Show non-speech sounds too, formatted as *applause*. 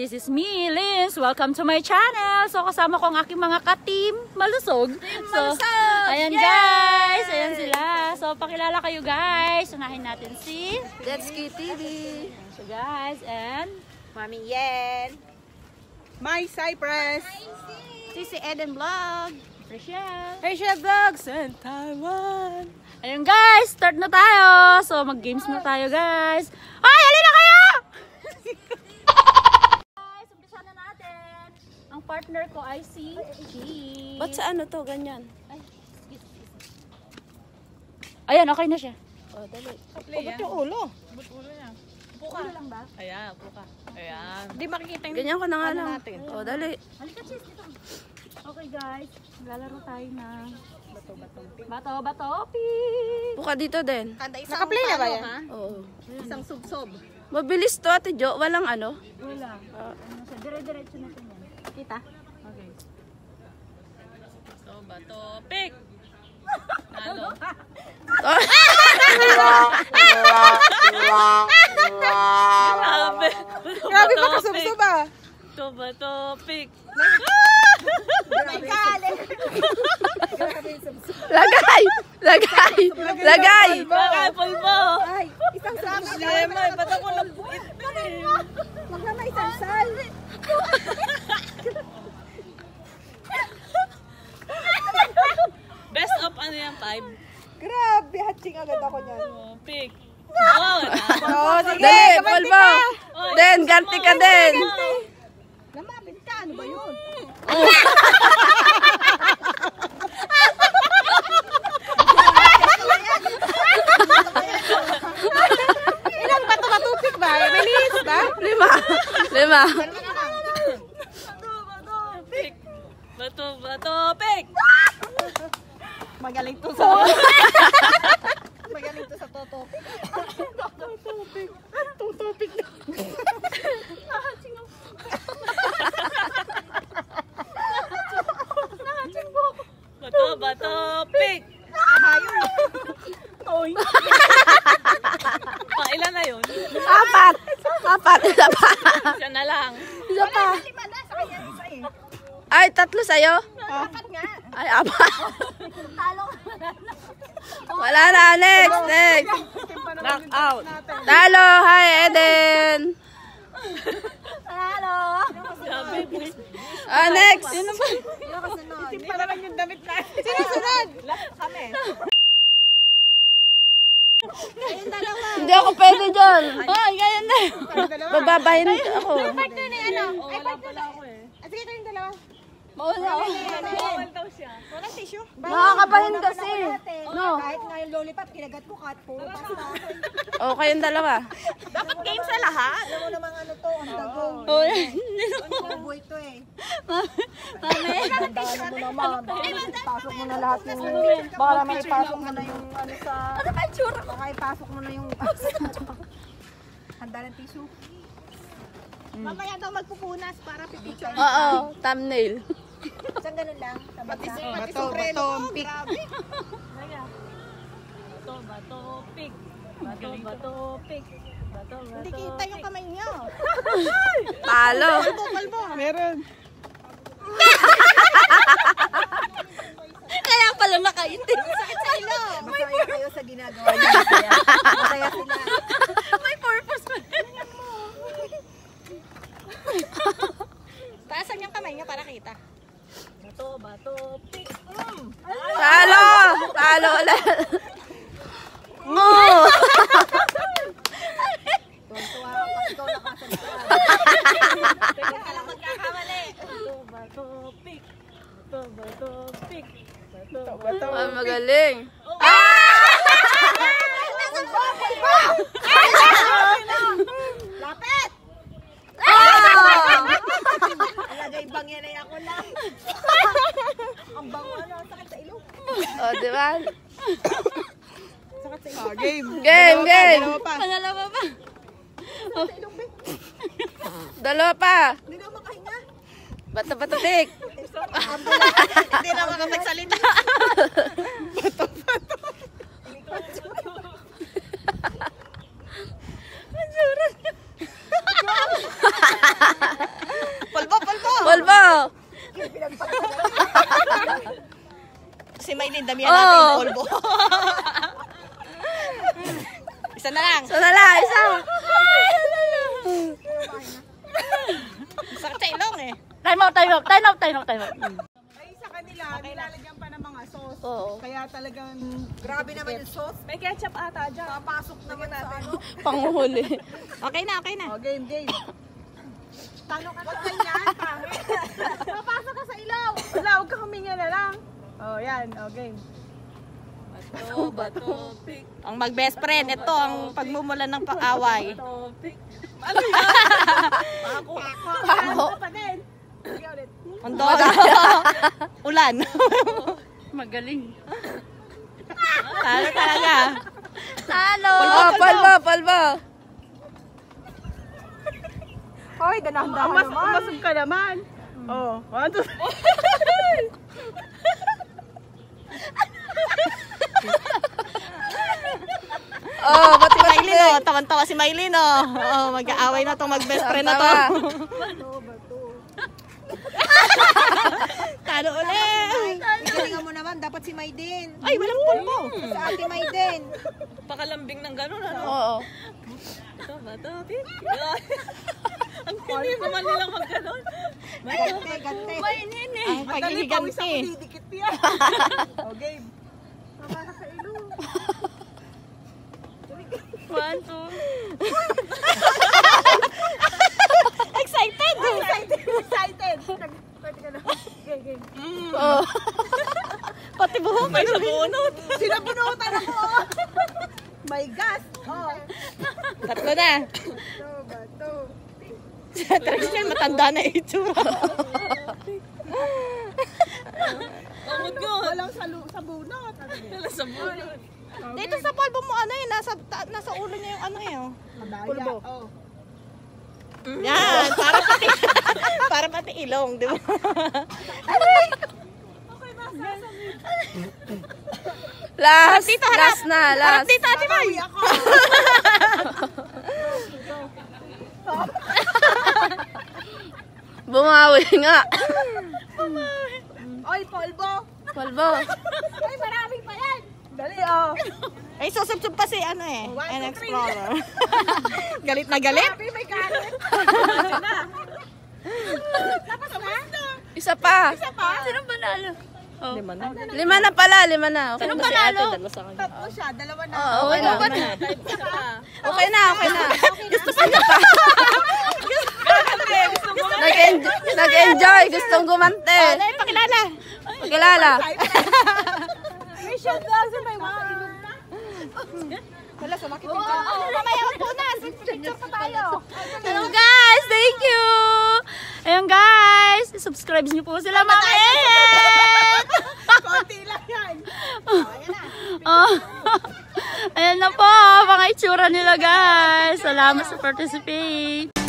this is me, Liz. Welcome to my channel. So, kasama ko ang aking mga ka-team malusog. so, Malusog! ayan Yay! guys. Ayan sila. So, pakilala kayo guys. Unahin natin si... Let's Key TV. So, guys, and... Mami Yen. My Cypress. Sisi Eden Vlog. Rachel. Rachel Vlogs in Taiwan. Ayun guys, start na tayo. So, mag-games na tayo guys. Ay, halina kayo! *laughs* guys, umpisa na natin. Ang partner ko ay si G. Ba't sa ano to? Ganyan. Ay, excuse. Ayan, okay na siya. Oh, dali. Play yan. yung ulo? Ba't ulo niya? Ulo lang ba? Ayan, upo ka. Ayan. Hindi makikita yung Ganyan ko na nga ano lang. natin. Oh, dali. Halika, sis, dito. Okay guys, maglalaro tayo na bato-bato. Bato-bato, pig. Buka dito din. Nakaplay na ba yan? Oo. Isang subsob. Mabilis to, Ate Jo. Walang ano. Wala. Ano siya, dire-diretso natin yan. Kita? Okay. So, bato, pick! Nalo. Grabe. Grabe ba kasubsob ah? Bato, bato, pick! Lagay! Lagay! Lagay! Bakal pulbo! Isang sal. Siyempre, ba't ako eh? Wag na may isang sal. Best of ano yan, five? Grabe, hatching agad ako niyan. Oh, pick! *laughs* Oh, Oo, sige. Dali, Polvo! Den, ganti ka din! Lamapit ka, ano ba yun? *laughs* Ilang bato matupik ba? Bilis ba? Lima. Lima. pick! Bato, pick! Magaling to sa... *laughs* Magaling to sa totopic. Totopic na. Bato, bato, pick! Oy. Pang ilan na yun? Apat. Apat. Isa pa. Na lang. Isa pa. Sa. Ay, tatlo sa'yo? Apat nga. Ay, apat. Talo Wala na. Next. Next. Knock out. Talo. Hi, Eden. Talo. Ah, next. Sino kasunod? Para lang yung damit na. Sino sunod? Kami. Ayun dalawa. Hindi ako pwede dyan. Ay, ganyan na. Bababahin ako. Na ano? Ay, wala partner pala ako eh. Ah, sige, tayong dalawa. Bawal daw siya. Walang tissue. Nakakabahin kasi. No. Kahit nga yung lollipop, kinagat ko kat po. O, kayong dalawa. Dapat game sa lahat. Alam mo namang ano to, ang dagong. Oh, Ang buhay to eh. Mami. Tandaan mo naman. Baka ipasok mo na lahat yung... Baka naman ipasok mo na yung ano sa... Ano ba yung tsura ko? Baka ipasok mo na yung... Handa ng tissue. Mamaya daw magpupunas para pipicture. Oo, thumbnail. Isang ganun lang. Sa bata. Bato, bato, pick. Bato, bato, pick. Bato, bato, pick. Bato, bato, Hindi kita yung kamay niyo. Talo. Meron. *laughs* Kaya pala nakaitim. Sa ilo. Masaya kayo sa ginagawa niyo. Masaya. Masaya sila. *laughs* May purpose pa. Taasan yung kamay niyo para kita. Bato, bato, pick. Talo. Talo ulit. Ngo. Tuwa ako pag ikaw nakasalita. Kaya ka lang magkakamali. Bato, bato, pick. Bato, bato, pick. Bato, magaling. Lapit! Ah! Alagay bang yan ay ako lang. Ang bango ano, sakit sa ilong. O, di ba? Sakit sa ilong. game. Game, game. Pangalawa pa. Sa ilong, be. Dalawa pa. Hindi na makahinga. Hindi na makapagsalita. Bato, bato. Mansura niya. Palbo, palbo. Palbo. Kasi may lindamihan natin yung oh. polvo. isa na lang. Isa na lang, isa. Sakit sa ilong eh. Time out, time out, time out, time out, time out. Ay, sa kanila, nilalagyan pa ng mga sauce. Oo. Kaya talagang... Grabe naman yung sauce. May ketchup ata dyan. Papasok naman natin. *laughs* Panguhuli. Okay na, okay na. Oh, game, game. Tanong ka Huwag ganyan, pangit. Papasok ka sa ilaw. Wala, huwag ka huminga na lang. Oh, yan. Oh, game. Bato, *laughs* bato, pick. Ang mag-best friend, ito ang pagmumulan ng pag-away. Bato, pick. Pako. Pako. pa din. Ulit. *laughs* Mundo. Ulan. Magaling. Talo talaga. Talo! Oh, palba, palba. Hoy, danahan-dahan Umas, naman. Umasog ka naman. Oh, one, two, *laughs* Oh, ba't Si Maylin, oh. Tawan-tawa si Maylin, oh. oh mag-aaway na tong mag-best friend na to. *laughs* Talo ulit. Galingan mo naman, dapat si Maiden. Ay, walang pulbo. Si Ate Maiden. Pakalambing ng gano'n, ano? Oo. Bato, bato, pick. *laughs* Ang hindi naman nilang mag-gano'n. Gante, gante. Ang paghihigante. didikit yan. *laughs* oh, game. One, two. *laughs* Excited. Excited, excited. Na. Game, game. Oh. Pati buhok. May sabunot. Sinabunutan ako. My gas. Oh. Tatlo na. Si Tristan, matanda na itsura. Amot ko. Walang salu sa bunot. Wala sabunot. Dito sa polvo mo, ano yun, nasa, ta- nasa ulo niya yung ano yun. Pulbo. Oh. Yan, para pati, para pati ilong, di ba? Last, Dito, harap. last na, Harap last. dito, Ate May. Bumawi nga. Oy, polvo. Palbo. Ay, marami pa yan. Dali, oh. Ay, susubsub pa si ano eh, One, an explorer. *laughs* galit na galit. Happy, may kanin. Isa pa. Isa pa? Sino panalo? Oh. Lima na. Lima na pala, lima na. Okay, Sino na. panalo? Tatlo siya, dalawa na. Oh, okay na. Lima na. Okay na, okay na. Gusto pa na pa. *laughs* Nag-enjoy. Gustong gumante. Ano yung pakilala? Kilala. May shot kasi may mga inom na. Wala, sumakit yung Oo, oh, mamaya upo na. Picture pa tayo. Hello guys! Thank you! Ayun guys! Subscribe niyo po sila mga Ed! *laughs* Konti lang yan. Oh. *laughs* Ayan na po, mga itsura nila guys. Salamat sa participate.